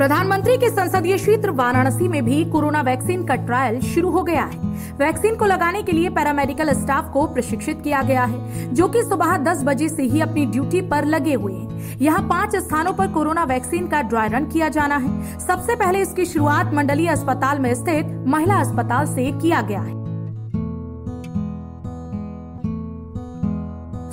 प्रधानमंत्री के संसदीय क्षेत्र वाराणसी में भी कोरोना वैक्सीन का ट्रायल शुरू हो गया है। वैक्सीन को लगाने के लिए पैरामेडिकल स्टाफ को प्रशिक्षित किया गया है, जो कि सुबह 10 बजे से ही अपनी ड्यूटी पर लगे हुए हैं। यहाँ पाँच स्थानों पर कोरोना वैक्सीन का ड्राई रन किया जाना है। सबसे पहले इसकी शुरुआत मंडलीय अस्पताल में स्थित महिला अस्पताल से किया गया है।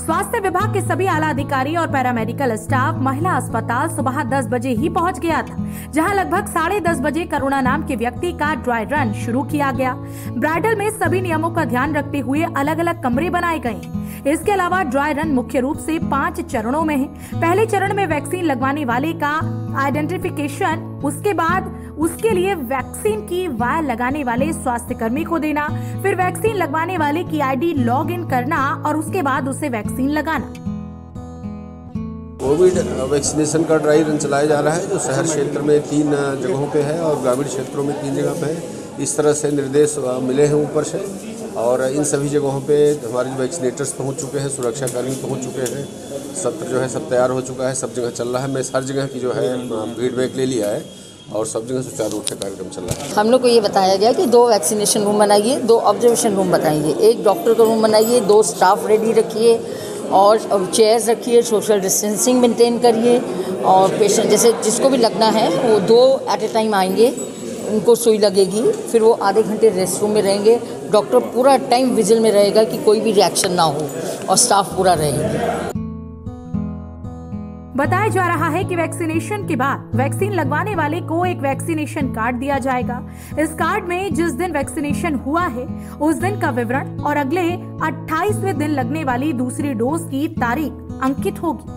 स्वास्थ्य विभाग के सभी आला अधिकारी और पैरामेडिकल स्टाफ महिला अस्पताल सुबह 10 बजे ही पहुँच गया था, जहाँ लगभग साढ़े दस बजे करुणा नाम के व्यक्ति का ड्राई रन शुरू किया गया। ब्राइडल में सभी नियमों का ध्यान रखते हुए अलग अलग कमरे बनाए गए। इसके अलावा ड्राई रन मुख्य रूप से पाँच चरणों में है। पहले चरण में वैक्सीन लगवाने वाले का आइडेंटिफिकेशन उसके बाद उसके लिए वैक्सीन की वायर लगाने वाले स्वास्थ्य कर्मी को देना, फिर वैक्सीन लगवाने वाले की आईडी लॉग इन करना और उसके बाद उसे वैक्सीन लगाना। कोविड वैक्सीनेशन का ड्राई रन चलाया जा रहा है, जो शहर क्षेत्र में तीन जगहों पे है और ग्रामीण क्षेत्रों में तीन जगह पे है। इस तरह से निर्देश मिले हैं ऊपर से। और इन सभी जगहों पे हमारे जो वैक्सीनेटर्स पहुँच चुके हैं, सुरक्षाकर्मी पहुँच चुके हैं। सत्र जो है, सब तैयार हो चुका है, सब जगह चल रहा है। मैं हर जगह की जो है फीडबैक ले लिया है और सब जगह सुचारू रूप से कार्यक्रम चल रहा है। हम लोग को ये बताया गया कि दो वैक्सीनेशन रूम बनाइए, दो ऑब्जर्वेशन रूम बनाइए एक डॉक्टर का रूम बनाइए, दो स्टाफ रेडी रखिए और चेयर्स रखिए सोशल डिस्टेंसिंग मेंटेन करिए और पेशेंट जैसे जिसको भी लगना है, वो दो एट ए टाइम आएँगे, उनको सुई लगेगी, फिर वो आधे घंटे रेस्ट रूम में रहेंगे। डॉक्टर पूरा टाइम विजिल में रहेगा कि कोई भी रिएक्शन ना हो और स्टाफ पूरा रहेंगे बताया जा रहा है कि वैक्सीनेशन के बाद वैक्सीन लगवाने वाले को एक वैक्सीनेशन कार्ड दिया जाएगा। इस कार्ड में जिस दिन वैक्सीनेशन हुआ है, उस दिन का विवरण और अगले 28वें दिन लगने वाली दूसरी डोज की तारीख अंकित होगी।